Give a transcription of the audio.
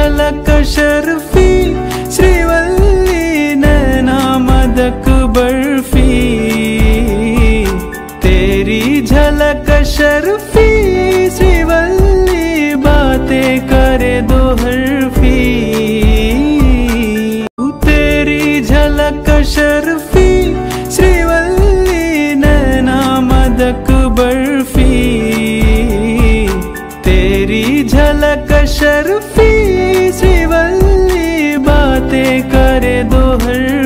झलक शर्फी श्रीवल्ली नैना मदक बर्फ़ी। तेरी झलक शर्फी श्रीवल्ली बातें करे दो हरफी तेरी झलक शर्फी श्रीवल्ली नैना मदक बर्फ़ी। तेरी झलक शर्फी बातें करे दो हर